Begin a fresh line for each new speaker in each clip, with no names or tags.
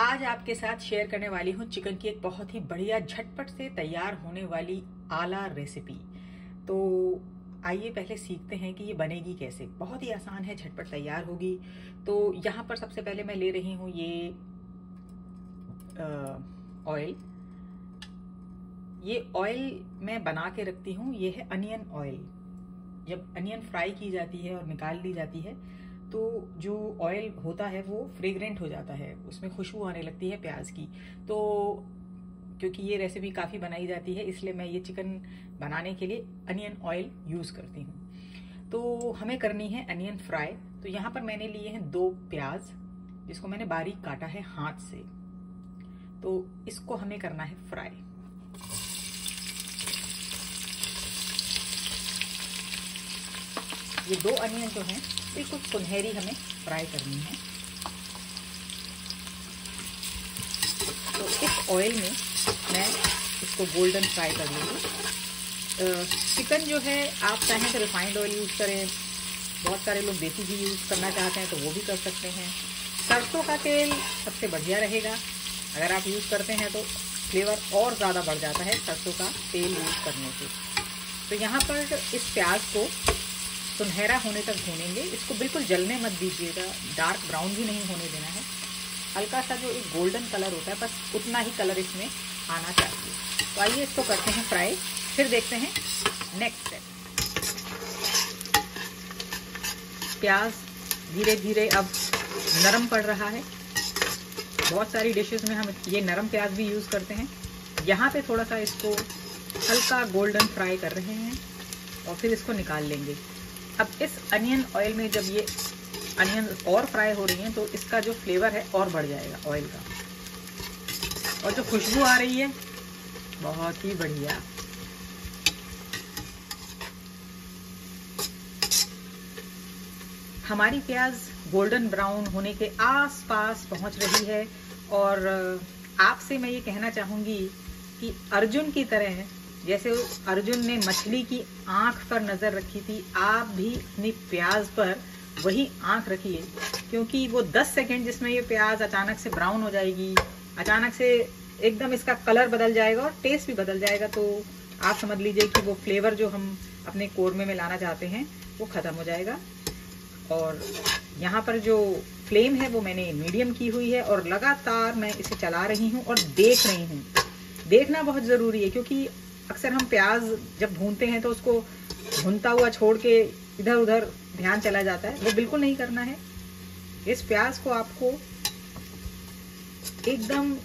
आज आपके साथ शेयर करने वाली हूँ चिकन की एक बहुत ही बढ़िया झटपट से तैयार होने वाली आला रेसिपी तो आइए पहले सीखते हैं कि ये बनेगी कैसे। बहुत ही आसान है, झटपट तैयार होगी। तो यहाँ पर सबसे पहले मैं ले रही हूँ ये ऑयल ये ऑयल मैं बना के रखती हूँ। ये है अनियन ऑयल जब अनियन फ्राई की जाती है और निकाल ली जाती है तो जो ऑयल होता है वो फ्रेग्रेंट हो जाता है, उसमें खुशबू आने लगती है प्याज की। तो क्योंकि ये रेसिपी काफ़ी बनाई जाती है, इसलिए मैं ये चिकन बनाने के लिए अनियन ऑयल यूज़ करती हूँ। तो हमें करनी है अनियन फ्राई तो यहाँ पर मैंने लिए हैं दो प्याज, जिसको मैंने बारीक काटा है हाथ से। तो इसको हमें करना है फ्राई ये दो अनियन जो हैं बिल्कुल सुनहरी हमें फ्राई करनी है। तो इस ऑयल में मैं इसको गोल्डन फ्राई कर लूँगी चिकन जो है, आप चाहें तो रिफाइंड ऑयल यूज़ करें, बहुत सारे लोग देसी घी यूज़ करना चाहते हैं तो वो भी कर सकते हैं। सरसों का तेल सबसे बढ़िया रहेगा। अगर आप यूज़ करते हैं तो फ्लेवर और ज़्यादा बढ़ जाता है सरसों का तेल यूज़ करने से। तो यहाँ पर इस प्याज को सुनहरा होने तक भूनेंगे इसको बिल्कुल जलने मत दीजिएगा। डार्क ब्राउन भी नहीं होने देना है। हल्का सा जो एक गोल्डन कलर होता है, बस उतना ही कलर इसमें आना चाहिए। तो आइए इसको करते हैं फ्राई फिर देखते हैं नेक्स्ट स्टेप प्याज धीरे धीरे अब नरम पड़ रहा है। बहुत सारी डिशेस में हम ये नरम प्याज भी यूज़ करते हैं। यहाँ पे थोड़ा सा इसको हल्का गोल्डन फ्राई कर रहे हैं और फिर इसको निकाल लेंगे। अब इस अनियन ऑयल में जब ये अनियन और फ्राई हो रही हैं तो इसका जो फ्लेवर है और बढ़ जाएगा ऑयल का। और जो खुशबू आ रही है, बहुत ही बढ़िया। हमारी प्याज गोल्डन ब्राउन होने के आसपास पहुँच रही है, और आपसे मैं ये कहना चाहूँगी कि अर्जुन की तरह जैसे अर्जुन ने मछली की आँख पर नज़र रखी थी, आप भी अपनी प्याज पर वही आँख रखिए, क्योंकि वो 10 सेकंड जिसमें ये प्याज अचानक से ब्राउन हो जाएगी, अचानक से एकदम इसका कलर बदल जाएगा और टेस्ट भी बदल जाएगा तो आप समझ लीजिए कि वो फ्लेवर जो हम अपने कोरमे में लाना चाहते हैं, वो ख़त्म हो जाएगा। और यहाँ पर जो फ्लेम है, वो मैंने मीडियम की हुई है और लगातार मैं इसे चला रही हूँ और देख रही हूँ। देखना बहुत ज़रूरी है, क्योंकि अक्सर हम प्याज जब भूनते हैं तो उसको भुनता हुआ छोड़ के इधर उधर ध्यान चला जाता है। वो बिल्कुल नहीं करना है। इस प्याज को आपको एकदम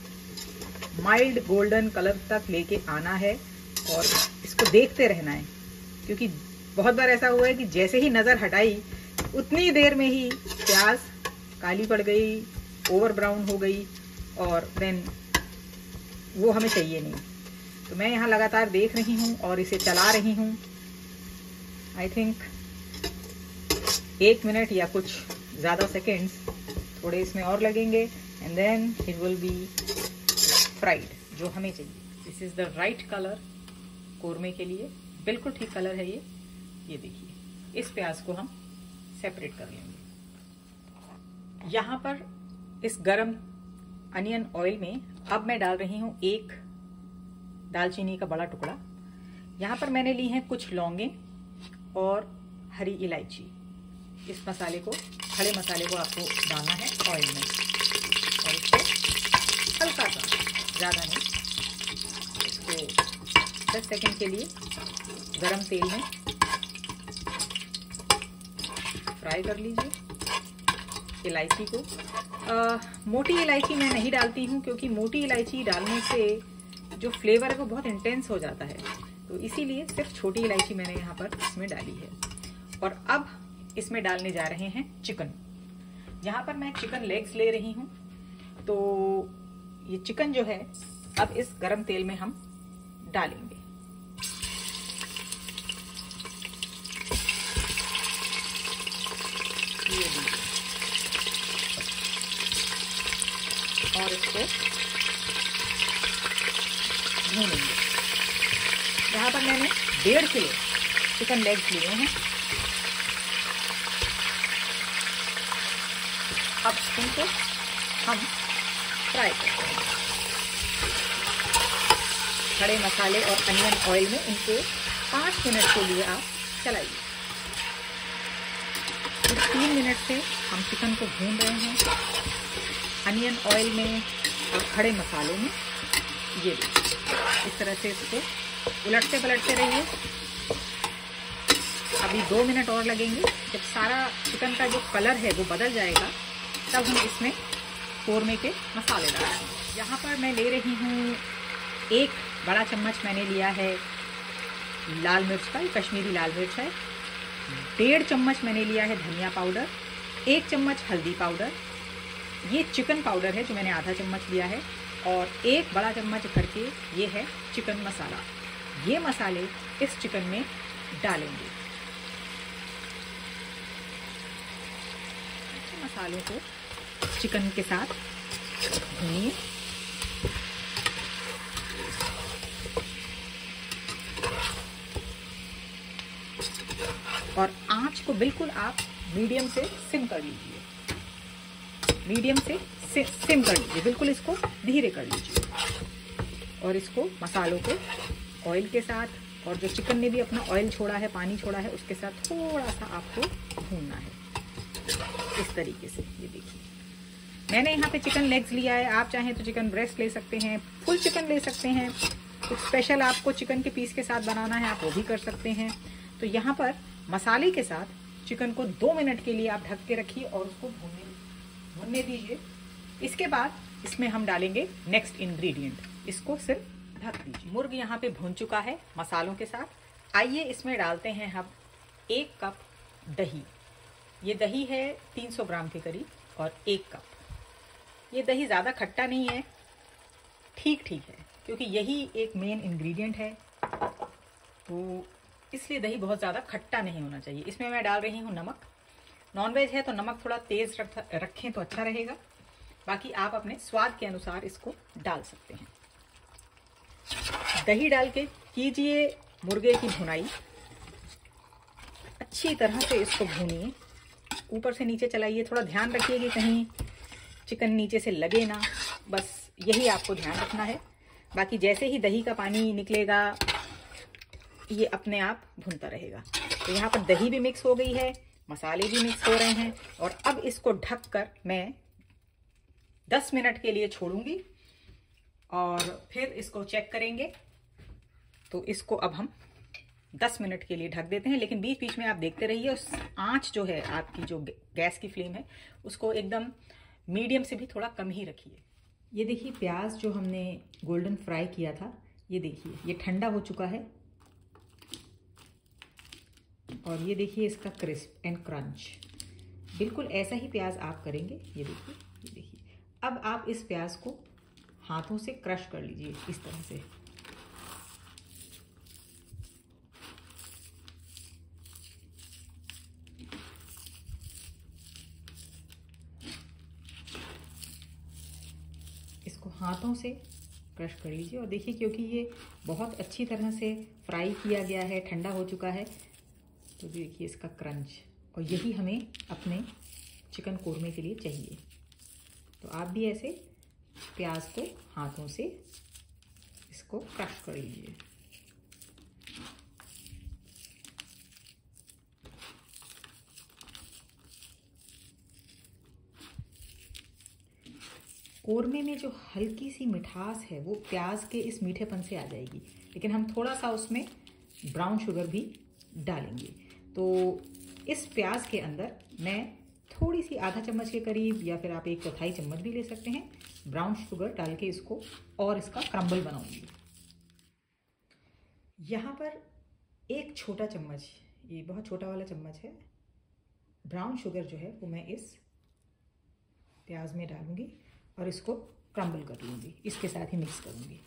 माइल्ड गोल्डन कलर तक लेके आना है और इसको देखते रहना है। क्योंकि बहुत बार ऐसा हुआ है कि जैसे ही नज़र हटाई, उतनी देर में ही प्याज काली पड़ गई ओवर ब्राउन हो गई और देन वो हमें चाहिए नहीं। तो मैं यहाँ लगातार देख रही हूँ और इसे चला रही हूँ। आई थिंक एक मिनट या कुछ ज़्यादा सेकेंड्स थोड़े इसमें और लगेंगे and then it will be fried जो हमें चाहिए। This is the right colour कोरमे के लिए। बिल्कुल ठीक कलर है ये। ये देखिए, इस प्याज को हम सेपरेट कर लेंगे। यहाँ पर इस गरम अनियन ऑयल में अब मैं डाल रही हूँ एक दालचीनी का बड़ा टुकड़ा। यहाँ पर मैंने ली हैं कुछ लौंगे और हरी इलायची। इस मसाले को खड़े मसाले को आपको डालना है ऑयल में। और इसको हल्का सा ज़्यादा नहीं। इसको 10 सेकंड के लिए गरम तेल में फ्राई कर लीजिए। इलायची को। आ, मोटी इलायची मैं नहीं डालती हूँ क्योंकि मोटी इलायची डालने से जो फ्लेवर है वो बहुत इंटेंस हो जाता है। तो इसीलिए सिर्फ़ छोटी इलायची मैंने यहाँ पर इसमें डाली है। और अब इसमें डालने जा रहे हैं चिकन यहाँ पर मैं चिकन लेग्स ले रही हूँ। तो ये चिकन जो है, अब इस गरम तेल में हम डालेंगे। और इसको भूनेंगे यहाँ पर मैंने डेढ़ किलो चिकन लेग्स लिए हैं। अब इनको हम फ्राई करते हैं। खड़े मसाले और अनियन ऑयल में इनको पाँच मिनट के लिए आप चलाइए। कुछ तीन मिनट से हम चिकन को भून रहे हैं। अनियन ऑयल में और खड़े मसालों में ये इस तरह से इसको उलटते पलटते रहिए। अभी दो मिनट और लगेंगे। जब सारा चिकन का जो कलर है वो बदल जाएगा, तब हम इसमें कौरमे के मसाले डालेंगे। यहाँ पर मैं ले रही हूँ एक बड़ा चम्मच मैंने लिया है लाल मिर्च का कश्मीरी लाल मिर्च है। डेढ़ चम्मच मैंने लिया है धनिया पाउडर, एक चम्मच हल्दी पाउडर। ये चिकन पाउडर है जो मैंने आधा चम्मच लिया है। और एक बड़ा चम्मच करके ये है चिकन मसाला। ये मसाले इस चिकन में डालेंगे। मसालों को चिकन के साथ भूनिए और आँच को बिल्कुल आप मीडियम से सिम कर लीजिए। मीडियम से सिम कर लीजिए। बिल्कुल इसको धीरे कर लीजिए। और इसको मसालों को ऑयल के साथ, और जो चिकन ने भी अपना ऑयल छोड़ा है, पानी छोड़ा है, उसके साथ थोड़ा सा आपको भूनना है। इस तरीके से, ये देखिए। मैंने यहाँ पे चिकन लेग्स लिया है। आप चाहें तो चिकन ब्रेस्ट ले सकते हैं फुल चिकन ले सकते हैं। कुछ स्पेशल आपको चिकन के पीस के साथ बनाना है, आप वो भी कर सकते हैं। तो यहाँ पर मसाले के साथ चिकन को दो मिनट के लिए आप ढक के रखिए और उसको भूनने भूनने दीजिए। इसके बाद इसमें हम डालेंगे नेक्स्ट इंग्रेडिएंट इसको सिर्फ़ ढक दीजिए। मुर्ग यहाँ पे भून चुका है मसालों के साथ। आइए इसमें डालते हैं हम एक कप दही। ये दही है 300 ग्राम के करीब और एक कप। ये दही ज़्यादा खट्टा नहीं है। ठीक ठीक है, क्योंकि यही एक मेन इंग्रेडिएंट है। तो इसलिए दही बहुत ज़्यादा खट्टा नहीं होना चाहिए। इसमें मैं डाल रही हूँ नमक। नॉनवेज है तो नमक थोड़ा तेज रख, रखें तो अच्छा रहेगा। बाकी आप अपने स्वाद के अनुसार इसको डाल सकते हैं। दही डाल के कीजिए मुर्गे की भुनाई। अच्छी तरह से इसको भूनिए। ऊपर से नीचे चलाइए। थोड़ा ध्यान रखिए कि कहीं चिकन नीचे से लगे ना। बस यही आपको ध्यान रखना है। बाकी जैसे ही दही का पानी निकलेगा, ये अपने आप भुनता रहेगा। तो यहाँ पर दही भी मिक्स हो गई है। मसाले भी मिक्स हो रहे हैं। और अब इसको ढक कर मैं 10 मिनट के लिए छोड़ूँगी और फिर इसको चेक करेंगे। तो इसको अब हम 10 मिनट के लिए ढक देते हैं। लेकिन बीच बीच में आप देखते रहिए, उस आँच जो है आपकी, जो गैस की फ्लेम है, उसको एकदम मीडियम से भी थोड़ा कम ही रखिए। ये देखिए, प्याज जो हमने गोल्डन फ्राई किया था, ये देखिए, ये ठंडा हो चुका है। और ये देखिए इसका क्रिस्प एंड क्रंच बिल्कुल ऐसा ही प्याज आप करेंगे, ये देखिए ये देखिए। अब आप इस प्याज को हाथों से क्रश कर लीजिए इस तरह से। इसको हाथों से क्रश कर लीजिए। और देखिए, क्योंकि ये बहुत अच्छी तरह से फ्राई किया गया है, ठंडा हो चुका है तो देखिए इसका क्रंच। और यही हमें अपने चिकन कोरमे के लिए चाहिए। तो आप भी ऐसे प्याज को हाथों से इसको क्रश कर लीजिए। कोरमे में जो हल्की सी मिठास है, वो प्याज के इस मीठेपन से आ जाएगी। लेकिन हम थोड़ा सा उसमें ब्राउन शुगर भी डालेंगे। तो इस प्याज के अंदर मैं थोड़ी सी आधा चम्मच के करीब या फिर आप एक चौथाई चम्मच भी ले सकते हैं। ब्राउन शुगर डाल के इसको और इसका क्रम्बल बनाऊँगी। यहाँ पर एक छोटा चम्मच, ये बहुत छोटा वाला चम्मच है। ब्राउन शुगर जो है वो मैं इस प्याज में डालूँगी और इसको क्रम्बल कर लूँगी। इसके साथ ही मिक्स करूँगी।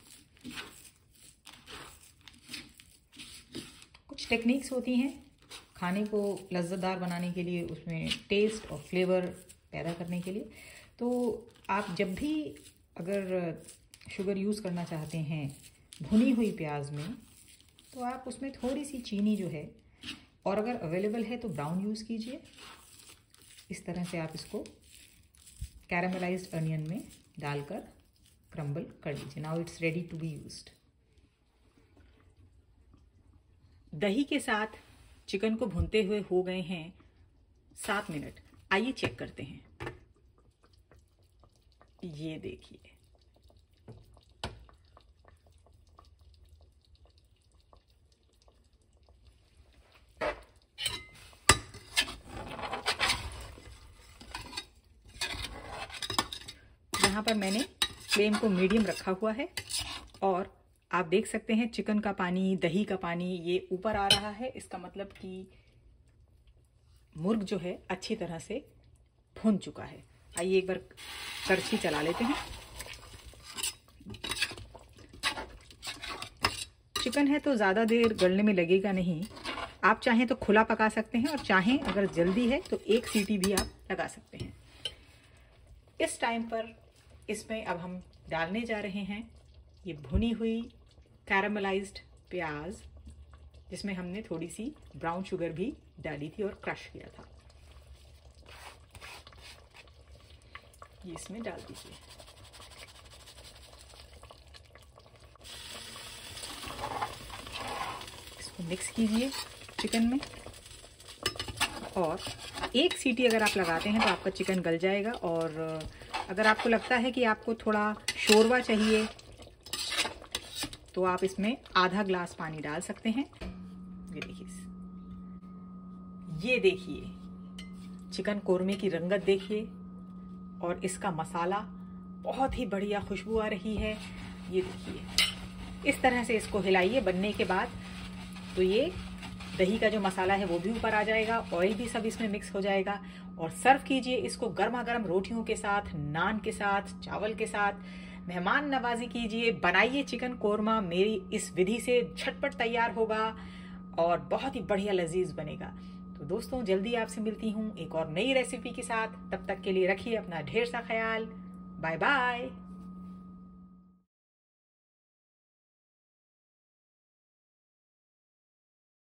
कुछ टेक्निक्स होती हैं। खाने को लज्जतदार बनाने के लिए, उसमें टेस्ट और फ्लेवर पैदा करने के लिए। तो आप जब भी अगर शुगर यूज़ करना चाहते हैं, भुनी हुई प्याज में तो आप उसमें थोड़ी सी चीनी जो है, और अगर अवेलेबल है तो ब्राउन यूज़ कीजिए। इस तरह से आप इसको कैरामलाइज्ड अनियन में डालकर क्रम्बल कर लीजिए। Now it's ready to be used दही के साथ चिकन को भूनते हुए हो गए हैं सात मिनट। आइए चेक करते हैं। ये देखिए। यहाँ पर मैंने फ्लेम को मीडियम रखा हुआ है और आप देख सकते हैं, चिकन का पानी, दही का पानी, ये ऊपर आ रहा है। इसका मतलब कि मुर्ग जो है, अच्छी तरह से भुन चुका है। आइए एक बार करछी चला लेते हैं। चिकन है तो ज़्यादा देर गलने में लगेगा नहीं। आप चाहें तो खुला पका सकते हैं और चाहें अगर जल्दी है तो एक सीटी भी आप लगा सकते हैं। इस टाइम पर इसमें अब हम डालने जा रहे हैं। ये भुनी हुई कैरामलाइज्ड प्याज, जिसमें हमने थोड़ी सी ब्राउन शुगर भी डाली थी और क्रश किया था। ये इसमें डाल दीजिए। इसको मिक्स कीजिए चिकन में। और एक सीटी अगर आप लगाते हैं तो आपका चिकन गल जाएगा और अगर आपको लगता है कि आपको थोड़ा शोरवा चाहिए तो आप इसमें आधा ग्लास पानी डाल सकते हैं। ये देखिए ये देखिए, चिकन कोरमे की रंगत देखिए, और इसका मसाला बहुत ही बढ़िया खुशबू आ रही है। ये देखिए, इस तरह से इसको हिलाइए बनने के बाद। तो ये दही का जो मसाला है वो भी ऊपर आ जाएगा, ऑयल भी सब इसमें मिक्स हो जाएगा। और सर्व कीजिए इसको गर्मा गर्म रोटियों के साथ, नान के साथ, चावल के साथ मेहमान नवाजी कीजिए, बनाइए चिकन कोरमा, मेरी इस विधि से झटपट तैयार होगा और बहुत ही बढ़िया लजीज बनेगा। तो दोस्तों, जल्दी आपसे मिलती हूँ एक और नई रेसिपी के साथ। तब तक के लिए रखिए अपना ढेर सा ख्याल। Bye bye